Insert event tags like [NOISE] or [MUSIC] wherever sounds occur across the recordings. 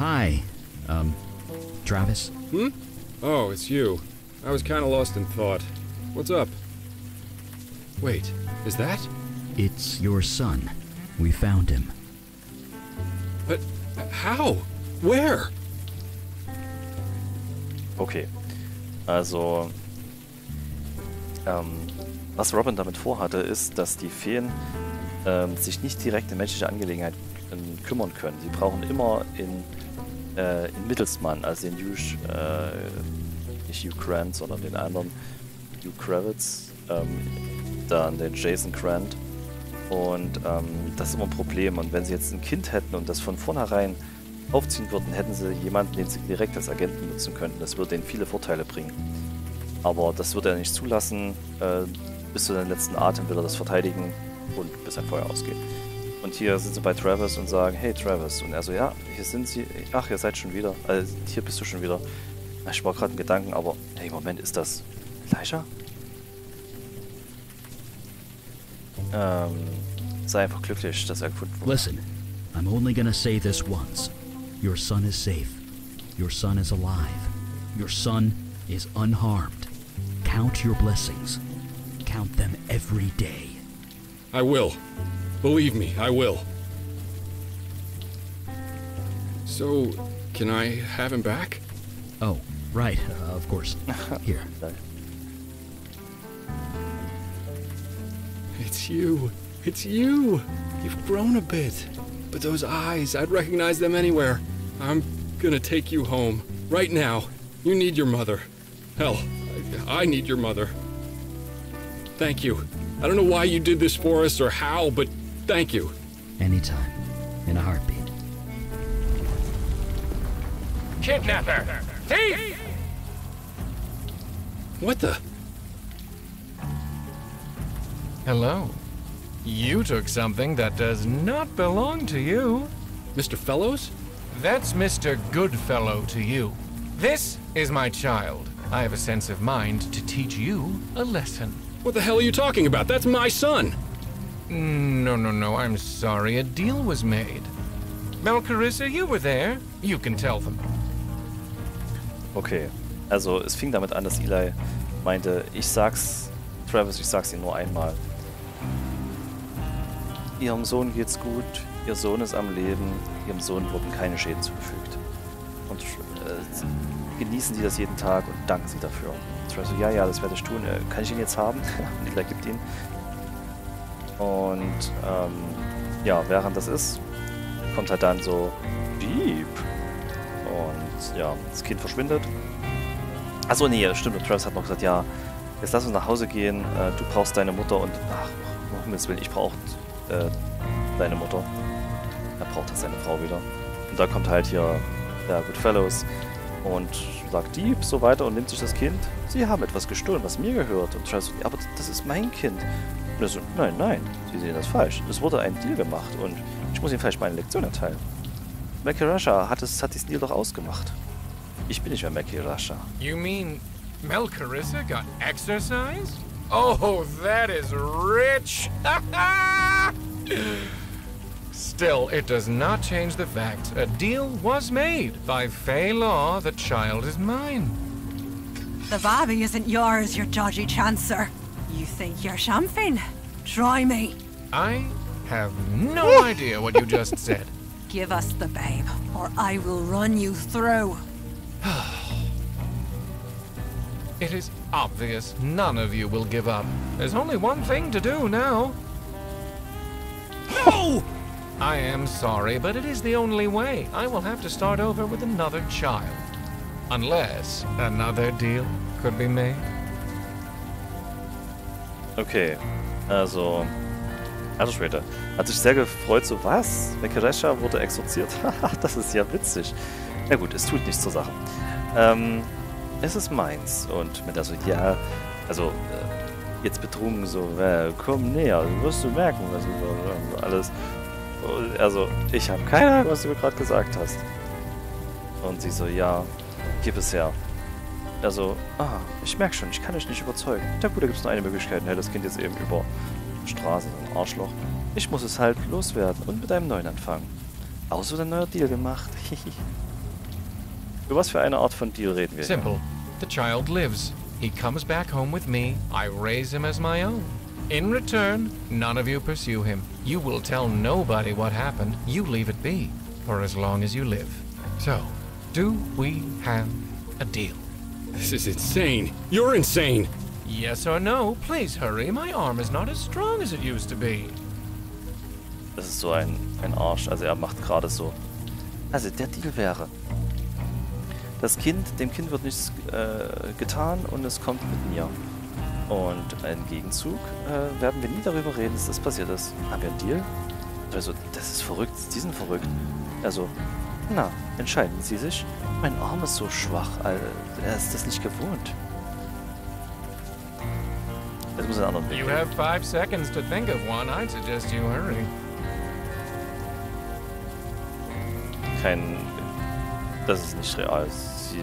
Hi. Um, Travis? Hmm? Oh, it's you. I was kind of lost in thought. What's up? Wait, is that? It's your son. We found him. But how? Where? Okay. Also, ähm, was Robin damit vorhatte, ist, dass die Feen ähm, sich nicht direkt in menschliche Angelegenheiten kümmern können. Sie brauchen immer in, äh, in Mittelsmann, also den Hugh, äh, nicht Hugh Grant, sondern den anderen Hugh Kravitz, ähm, dann den Jason Grant. Und ähm, das ist immer ein Problem. Und wenn sie jetzt ein Kind hätten und das von vornherein aufziehen würden, hätten sie jemanden, den sie direkt als Agenten nutzen könnten. Das würde ihnen viele Vorteile bringen. Aber das würde er nicht zulassen. Äh, bis zu den letzten Atem will er das verteidigen und bis sein Feuer ausgeht. Und hier sind sie bei Travis und sagen, hey Travis. Und er so, ja, hier sind sie. Ach, ihr seid schon wieder. Äh, hier bist du schon wieder. Ich war gerade in Gedanken, aber hey, Moment, ist das Elijah? Ähm, sei einfach glücklich, dass er gefunden wurde. Listen, I'm only gonna say this once. Your son is safe. Your son is alive. Your son is unharmed. Count your blessings. Count them every day. I will. Believe me, I will. So, can I have him back? Oh, right, uh, of course. [LAUGHS] Here. It's you. It's you. You've grown a bit. But those eyes, I'd recognize them anywhere. I'm gonna take you home. Right now. You need your mother. Hell, I, I need your mother. Thank you. I don't know why you did this for us or how, but thank you. Anytime. In a heartbeat. Kidnapper! Thief! What the? Hello. You took something that does not belong to you. Mr. Fellows? That's Mr. Goodfellow to you. This is my child. I have a sense of mind to teach you a lesson. What the hell are you talking about? That's my son! No, no, no, I'm sorry. A deal was made. Melcarissa, you were there. You can tell them. Okay, also es fing damit an, dass Eli meinte, ich sag's, Travis, ich sag's Ihnen nur einmal. Ihrem Sohn geht's gut, Ihr Sohn ist am Leben, Ihrem Sohn wurden keine Schäden zugefügt. Und äh, genießen Sie das jeden Tag und danken Sie dafür. Travis ja, ja, das werde ich tun. Äh, kann ich ihn jetzt haben? [LAUGHS] Eli gibt ihn. Und ähm, ja, während das ist, kommt halt dann so Jeep. Und ja, das Kind verschwindet. Achso, nee, stimmt. Und Travis hat noch gesagt, ja, jetzt lass uns nach Hause gehen. Äh, du brauchst deine Mutter und ach, um Himmels Willen, ich brauche äh, deine Mutter. Er braucht halt seine Frau wieder. Und da kommt halt hier der Goodfellows und sagt Dieb so weiter und nimmt sich das Kind. Sie haben etwas gestohlen, was mir gehört. Und ja, aber das ist mein Kind. Und er so, nein, nein, Sie sehen das falsch. Es wurde ein Deal gemacht und ich muss Ihnen vielleicht meine Lektion erteilen. Mackie Russia hat, es, hat diesen Deal doch ausgemacht. Ich bin nicht mehr Mackie Russia. You mean Melcarissa got exercise? Oh, that is rich! [LAUGHS] Still, it does not change the fact a deal was made. By Fey law, the child is mine. The baby isn't yours, you dodgy chancer. You think you're something? Try me. I have no [LAUGHS] idea what you just said. Give us the babe, or I will run you through. [SIGHS] It is obvious none of you will give up. There's only one thing to do now. No! I am sorry, but it is the only way. I will have to start over with another child. Unless another deal could be made. Okay, also. Alter Schwede. Hat sich sehr gefreut, so was? Mekeresha wurde exorziert? [LAUGHS] Haha, das ist ja witzig. Na gut, es tut nichts zur Sache. Ähm, es ist meins. Und mit der so, ja, also, äh, jetzt betrunken, so, äh, komm näher, wirst du merken, was du so, alles. Also, ich habe keine Ahnung, was du mir gerade gesagt hast. Und sie so, ja, gib es her. Also, ah, ich merke schon, ich kann euch nicht überzeugen. Na gut, da gibt es nur eine Möglichkeit. Hält das Kind jetzt eben über Straße, so ein Arschloch. Ich muss es halt loswerden und mit einem neuen anfangen. Außer ein neuer Deal gemacht. [LAUGHS] Über was für eine Art von Deal reden wir Simple. The child lives. He comes back home with me. I raise him as my own. In return, none of you pursue him. You will tell nobody what happened. You leave it be for as long as you live. So, do we have a deal? This is insane. You're insane. Yes or no? Please hurry. My arm is not as strong as it used to be. hier? Das ist so ein, ein Arsch. Also er macht gerade so. Also der Deal wäre. Das Kind, dem Kind wird nichts äh, getan und es kommt mit mir. Und im Gegenzug äh, werden wir nie darüber reden, dass das passiert ist. Haben wir einen Deal? Also, das ist verrückt. Die sind verrückt. Also, na, entscheiden Sie sich. Mein Arm ist so schwach. Also, er ist das nicht gewohnt. Jetzt muss er einen anderen Weg You have five seconds to think of one. I'd suggest you hurry. Kein... Das ist nicht real. Sie,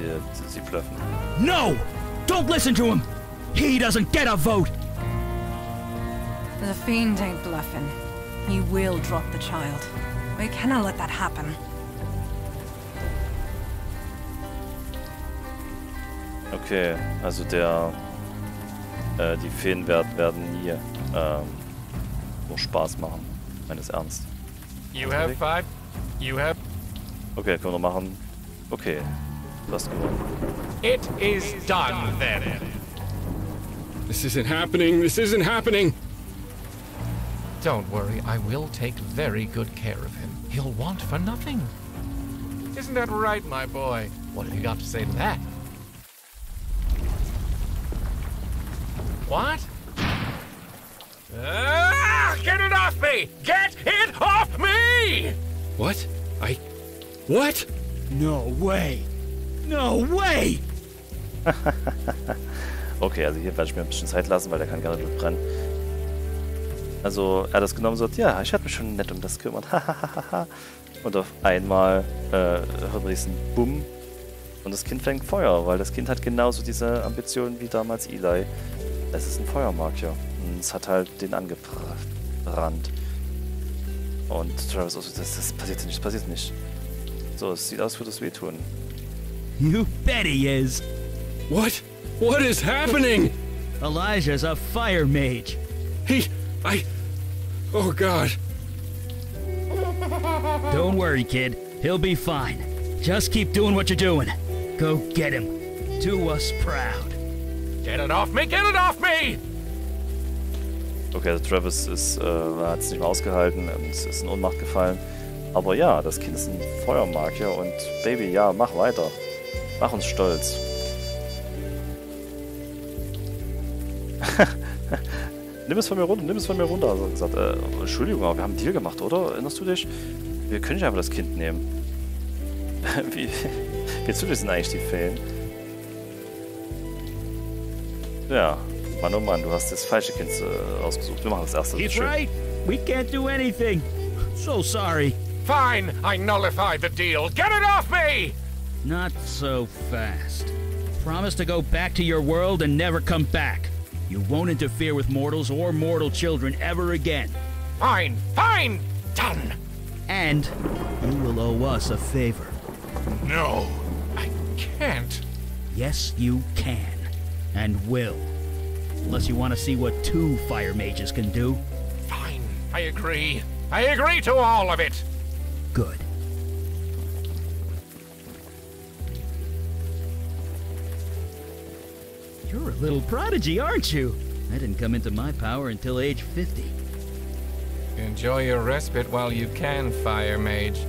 sie bluffen. No! Don't listen to him! He doesn't get a vote! The fiend ain't bluffing. He will drop the child. We cannot let that happen. Okay, also der... Äh, die Feen werden, werden nie ähm, nur Spaß machen. Meines Ernst. You have five. You have. Okay, können wir machen. Okay, du hast gewonnen. It is done then. This isn't happening. This isn't happening. Don't worry, I will take very good care of him. He'll want for nothing. Isn't that right, my boy? What have you got to say to that? What? Ah, get it off me! Get it off me! What? I. What? No way! No way! [LAUGHS] Okay, also hier werde ich mir ein bisschen Zeit lassen, weil der kann gerne brennen. Also, er hat das genommen und sagt, ja, ich werde mich schon nett um das kümmern. [LAUGHS] und auf einmal äh, hört man diesen Bumm und das Kind fängt Feuer, weil das Kind hat genauso diese Ambitionen wie damals Eli. Es ist ein Feuermarker und es hat halt den angebrannt. Und Travis auch so, das, das passiert nicht, das passiert nicht. So, es sieht aus, als würde es wehtun. You bet he is! What? What is happening? Elijah's a fire mage. He. I. Oh, God. Don't worry, kid. He'll be fine. Just keep doing what you're doing. Go get him. Do us proud. Get it off me! Get it off me! Okay, also Travis ist, äh, uh, hat es nicht mehr ausgehalten und ist in Ohnmacht gefallen. Aber ja, das Kind ist ein Feuermarker und Baby, ja, mach weiter. Mach uns stolz. Nimm es von mir runter, nimm es von mir runter. Also gesagt, äh, Entschuldigung, aber wir haben einen Deal gemacht, oder? Erinnerst du dich? Wir können nicht einfach das Kind nehmen. [LAUGHS] wie, wie zu sind eigentlich die Feen? Ja, Mann oh Mann, du hast das falsche Kind äh, ausgesucht. Wir machen das erste. Das ist He's right. We can't do anything. So sorry. Fine, I nullify the deal. Get it off me! Not so fast. Promise to go back to your world and never come back. You won't interfere with mortals or mortal children ever again. Fine, fine, done. And you will owe us a favor. No, I can't. Yes, you can. And will. Unless you want to see what two fire mages can do. Fine, I agree. I agree to all of it. Good. Little prodigy, aren't you? I didn't come into my power until age 50. Enjoy your respite while you can, Fire Mage.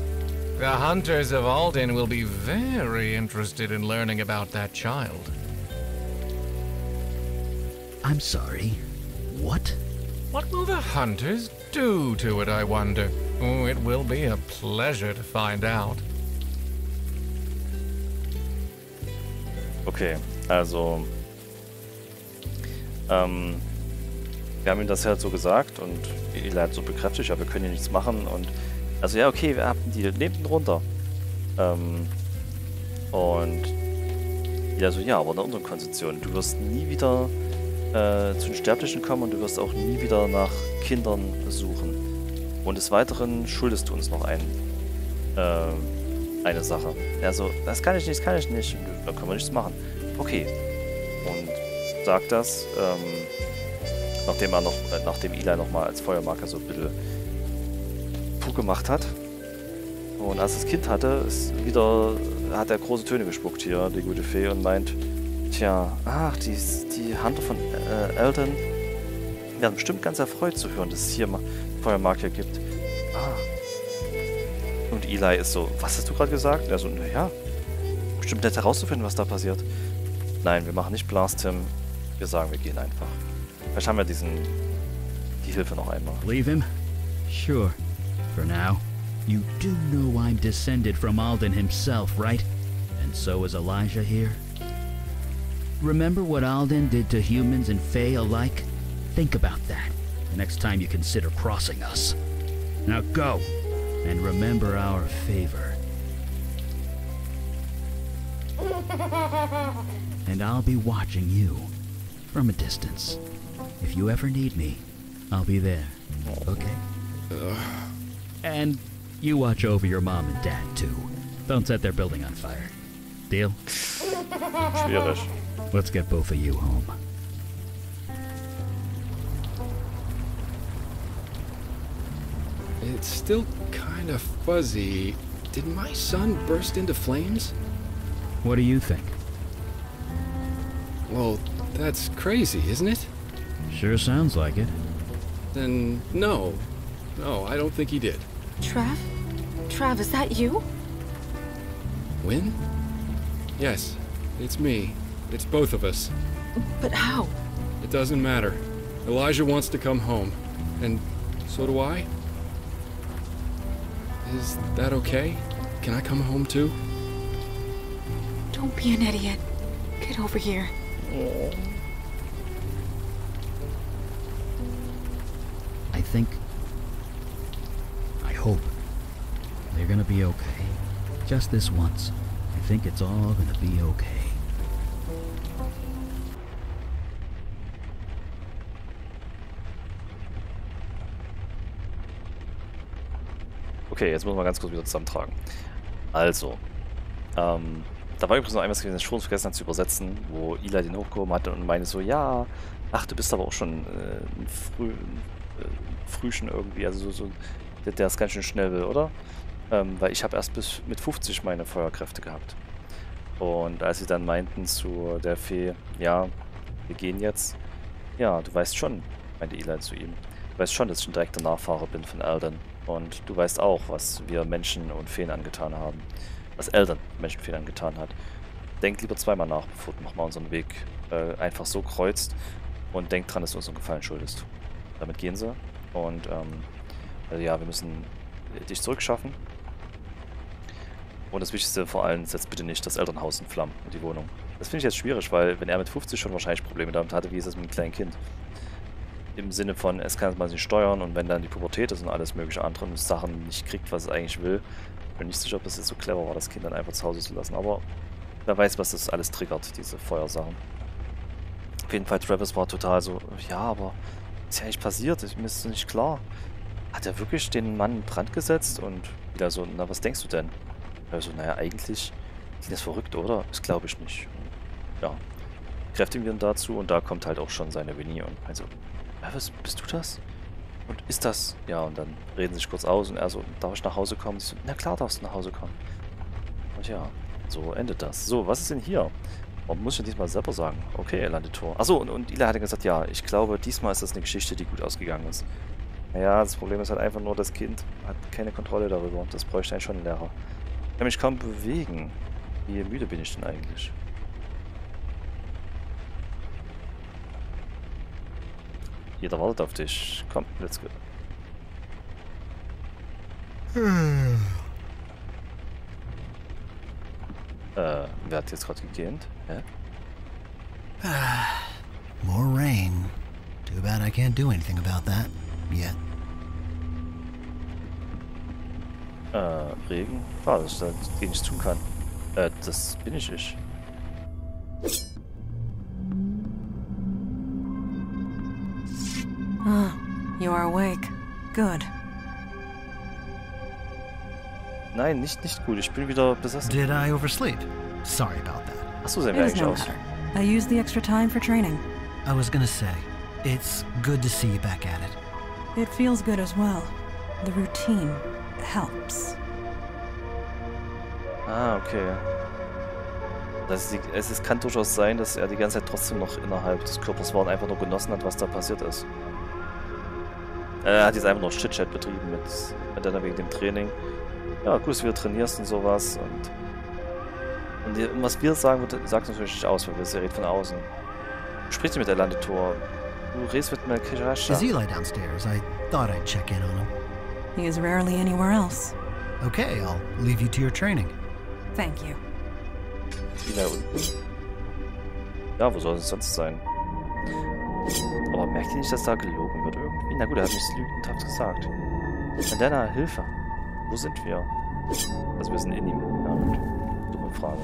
The hunters of Alden will be very interested in learning about that child. I'm sorry. What? What will the hunters do to it, I wonder? Oh, it will be a pleasure to find out. Okay, also. Ähm, wir haben ihm das halt so gesagt und Eli hat so bekräftigt, ja, wir können hier nichts machen und. Also, ja, okay, wir haben die, ihn runter. Ähm, und. Ja, so, ja, aber unter unseren Konditionen. Du wirst nie wieder äh, zu den Sterblichen kommen und du wirst auch nie wieder nach Kindern suchen. Und des Weiteren schuldest du uns noch ein. Äh, eine Sache. Er so, das kann ich nicht, das kann ich nicht. Da können wir nichts machen. Okay. Und sagt das, ähm, nachdem er noch, äh, nachdem Eli nochmal als Feuermarker so ein bisschen Puh gemacht hat. Und als das Kind hatte, ist wieder, hat er große Töne gespuckt hier, die gute Fee, und meint, tja, ach, die, die Hunter von äh, Elton werden bestimmt ganz erfreut zu hören, dass es hier Feuermarker gibt. Ah. Und Eli ist so, was hast du gerade gesagt? Er so, naja, bestimmt nett herauszufinden, was da passiert. Nein, wir machen nicht Blast Him. Wir sagen, wir gehen einfach. Vielleicht haben wir diesen, die Hilfe noch einmal. Leave him? Sure. For now. You do know I'm descended from Alden himself, right? And so is Elijah here. Remember what Alden did to humans and Fae alike? Think about that the next time you consider crossing us. Now go, and remember our favor. [LAUGHS] And I'll be watching you from a distance. If you ever need me, I'll be there. Okay? And you watch over your mom and dad, too. Don't set their building on fire. Deal? Schwierig. Let's get both of you home. It's still kind of fuzzy. Did my son burst into flames? What do you think? Well, that's crazy, isn't it? Sure sounds like it. Then no. No, I don't think he did. Trav? Trav, is that you? Win? Yes, it's me. It's both of us. But how? It doesn't matter. Elijah wants to come home. And so do I. Is that okay? Can I come home too? Don't be an idiot. Get over here. I think. I hope. They're gonna be okay. Just this once. I think it's all gonna be okay. Okay, jetzt muss man ganz kurz wieder zusammentragen. Also, ähm, da war übrigens noch etwas gewesen, das schon vergessen habe zu übersetzen, wo Ila den hochgehoben hatte und meinte so, ja, ach, du bist aber auch schon äh, ein früh, äh, Frühchen irgendwie, also so, so der, der es ganz schön schnell will, oder? Ähm, weil ich habe erst bis mit 50 meine Feuerkräfte gehabt. Und als sie dann meinten zu der Fee, ja, wir gehen jetzt, ja, du weißt schon, meinte Eli zu ihm, du weißt schon, dass ich ein direkter Nachfahre bin von Elden. Und du weißt auch, was wir Menschen und Feen angetan haben. Was Eltern Menschen und Feen angetan hat. Denk lieber zweimal nach, bevor du nochmal unseren Weg äh, einfach so kreuzt. Und denk dran, dass du uns einen Gefallen schuldest. Damit gehen sie. Und ähm, also ja, wir müssen dich zurückschaffen. Und das Wichtigste vor allem, setzt bitte nicht das Elternhaus in Flammen und die Wohnung. Das finde ich jetzt schwierig, weil wenn er mit 50 schon wahrscheinlich Probleme damit hatte, wie ist das mit einem kleinen Kind? Im Sinne von, es kann man sich steuern und wenn dann die Pubertät ist und alles mögliche andere und Sachen nicht kriegt, was es eigentlich will, bin nicht sicher, ob das jetzt so clever war, das Kind dann einfach zu Hause zu lassen. Aber wer weiß, was das alles triggert, diese Feuersachen. Auf jeden Fall, Travis war total so, ja, aber ist ja nicht passiert, mir ist nicht klar. Hat er wirklich den Mann in Brand gesetzt? Und wieder so, na, was denkst du denn? Also, naja, eigentlich klingt das verrückt, oder? Das glaube ich nicht. Ja, kräftigen wir ihn dazu und da kommt halt auch schon seine Winnie und also, was, bist du das? Und ist das? Ja, und dann reden sie sich kurz aus und er so, darf ich nach Hause kommen? So, na klar darfst du nach Hause kommen. Und ja, so endet das. So, was ist denn hier? Warum muss ich denn diesmal selber sagen? Okay, er landet Tor. Achso, und, und Ila hat gesagt, ja, ich glaube, diesmal ist das eine Geschichte, die gut ausgegangen ist. Naja, das Problem ist halt einfach nur, das Kind hat keine Kontrolle darüber. Das bräuchte eigentlich schon einen Lehrer. Ich kann mich kaum bewegen. Wie müde bin ich denn eigentlich? Jeder wartet auf dich. Komm, let's go. Äh, wer hat jetzt gerade gegähnt? Hä? More rain. Too bad I can't do anything about that yet. Äh, Regen? War das, den ich tun kann. Äh, das bin ich ich. Ah, you are awake. Good. Nein, nicht, nicht gut. Ich bin wieder besessen. Did I oversleep? Sorry about that. Achso, sehen It wir eigentlich no aus. matter. I used the extra time for training. I was gonna say, it's good to see you back at it. It feels good as well. The routine helps. Ah, okay. Das ist es ist, kann durchaus sein, dass er die ganze Zeit trotzdem noch innerhalb des Körpers war und einfach nur genossen hat, was da passiert ist. Er hat jetzt einfach nur Chit-Chat betrieben mit, mit deiner wegen dem Training. Ja, gut, dass du wieder trainierst und sowas. Und, und, was wir sagen, sagt natürlich nicht aus, weil wir sie redet von außen. Du sprichst nicht mit Elandetor. Du redest mit Melkirasha. Is Eli downstairs? I thought I'd check in on him. He is rarely anywhere else. Okay, I'll leave you to your training. Thank you. Eli unten. Ja, wo soll es sonst sein? Aber merkt ihr nicht, dass da gelogen wird irgendwie? Na gut, er hat nichts lügendhaft gesagt. Mandana, Hilfe. Wo sind wir? Also wir sind in ihm. Ja gut. Dumme Frage.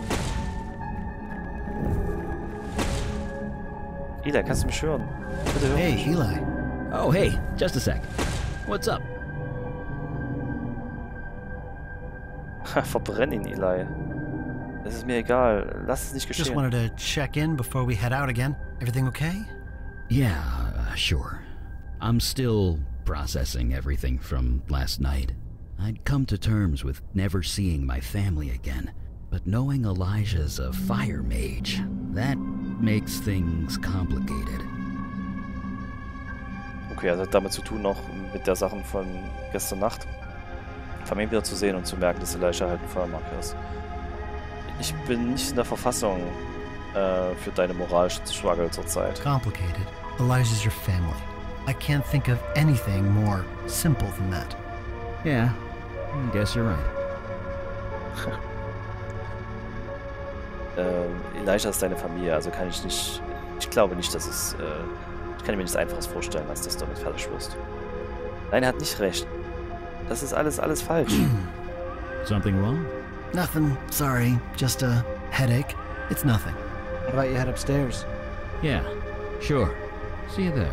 Eli, kannst du mich hören? Bitte hör Hey, mich. Eli. Oh, hey, just a sec. What's up? Verbrenn ihn, Eli. Es ist mir egal. Lass es nicht Just geschehen. wanted to check in before we head out again. Everything okay? Yeah, uh, sure. I'm still processing everything from last night. I'd come to terms with never seeing my family again, but knowing Elijah's a fire mage, that makes things complicated. Okay, also hat damit zu tun noch mit der Sachen von gestern Nacht. Familie wieder zu sehen und zu merken, dass Elisha halt ein Feuermarker ist. Ich bin nicht in der Verfassung äh, für deine moralische Struggle zurzeit. Complicated. Elijah's your family. I can't think of anything more simple than that. Yeah, I guess you're right. [LAUGHS] Ähm, Elijah ist deine Familie, also kann ich nicht. Ich glaube nicht, dass es. Äh, ich kann mir nichts Einfaches vorstellen, als dass du damit fertig wirst. Nein, er hat nicht recht. Das ist alles, alles falsch. [CLEARS THROAT] Something wrong? Nothing. Sorry. Just a headache. It's nothing. How about you head upstairs? Yeah, sure. See you there.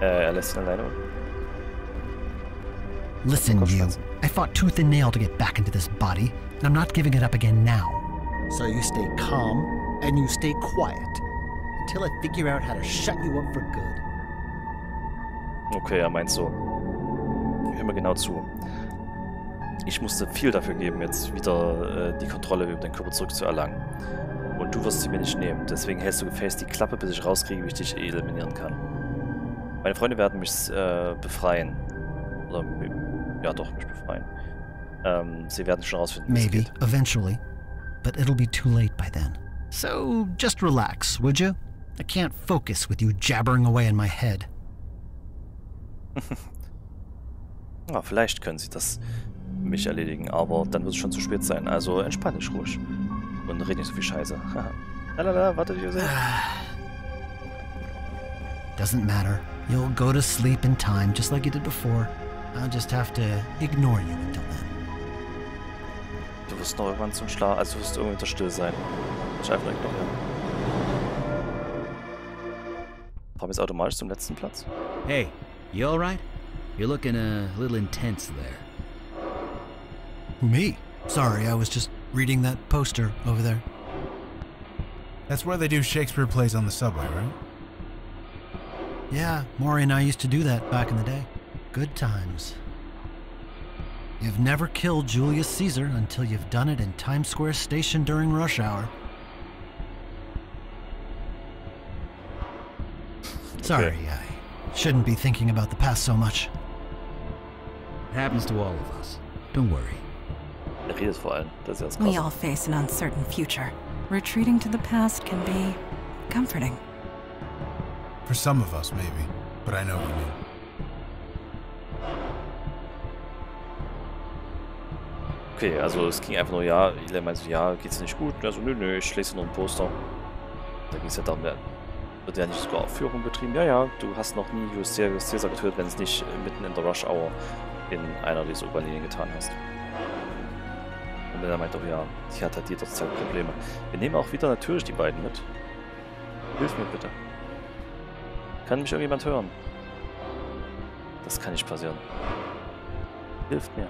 Äh, er lässt ihn alleine. Listen, you. I fought tooth and nail to get back into this body, and I'm not giving it up again now. So you stay calm and you stay quiet until I figure out how to shut you up for good. Okay, er meint so. Hör mir genau zu. Ich musste viel dafür geben, jetzt wieder äh, die Kontrolle über den Körper zurückzuerlangen. Du wirst sie mir nicht nehmen. Deswegen hältst du gefälligst die Klappe, bis ich rauskriege, wie ich dich eliminieren kann. Meine Freunde werden mich äh, befreien. Oder, mi- ja doch, mich befreien. Ähm, sie werden schon rausfinden, Maybe, geht. eventually. But it'll be too late by then. So just relax, would you? I can't focus with you jabbering away in my head. [LAUGHS] Ja, vielleicht können sie das mich erledigen, aber dann wird es schon zu spät sein. Also entspann dich ruhig. Und red nicht so viel Scheiße. [LAUGHS] Lalala, warte, Jose. [SIGHS] Doesn't matter. You'll go to sleep in time, just like you did before. I'll just have to ignore you until then. Du wirst noch irgendwann zum Schlaf, also du wirst irgendwie wieder still sein. Ich einfach ignorieren. Fahren wir jetzt automatisch zum letzten Platz? Hey, you alright? You're looking a little intense there. Me? Sorry, I was just reading that poster over there. That's where they do Shakespeare plays on the subway, right? Yeah, Maury and I used to do that back in the day. Good times. You've never killed Julius Caesar until you've done it in Times Square Station during rush hour. [LAUGHS] Sorry, I shouldn't be thinking about the past so much. It happens to all of us. Don't worry. Redet vor allem, das ist ja das We all face an uncertain future. Retreating to the past can be comforting. For some of us, maybe. But I know what you mean. Okay, also es ging einfach nur, ja, Eli meinte so, ja, geht's nicht gut? Und er so, nö, nö, ich lese nur ein Poster. Da ging es ja darum, wird ja nicht sogar Aufführung betrieben? Ja, ja, du hast noch nie Julius Caesar getötet, wenn es nicht mitten in der Rush Hour in einer dieser U-Bahn-Linien getan hast. Und er meinte auch, ja, hier hat halt jeder Zeit Probleme. Wir nehmen auch wieder natürlich die beiden mit. Hilf mir bitte. Kann mich irgendjemand hören? Das kann nicht passieren. Hilft mir.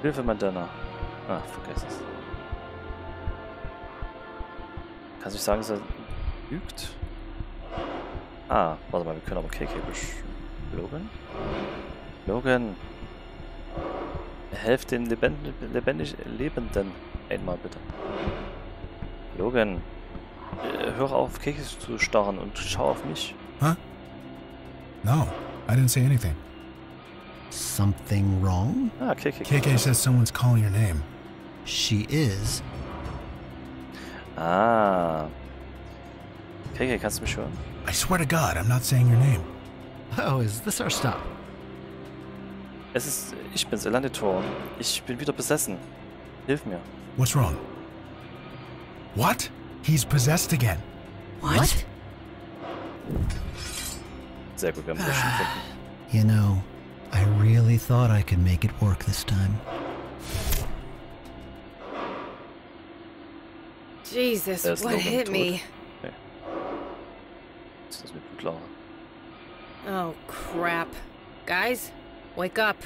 Hilfe, Mandana. Ah, vergiss es. Kannst du nicht sagen, dass er lügt? Ah, warte mal, wir können aber KK besch... Logan? Logan! Helft den Lebend lebendig Lebenden einmal bitte. Logan, äh, hör auf, KK zu starren und schau auf mich. Huh? No, I didn't say anything. Something wrong? Ah, KK. KK says someone's calling your name. She is. Ah. KK, kannst du mich hören? I swear to God, I'm not saying your name. Oh, is this our stop? Es ist. Ich bin's, Elanditor. Ich bin wieder besessen. Hilf mir. What's wrong? What? He's possessed again. What? Sehr gut, wir haben das schon. Ah, you know, I really thought I could make it work this time. Jesus, er what hit to me? Ist das mit Blutlaura? Oh, crap. Guys, wake up.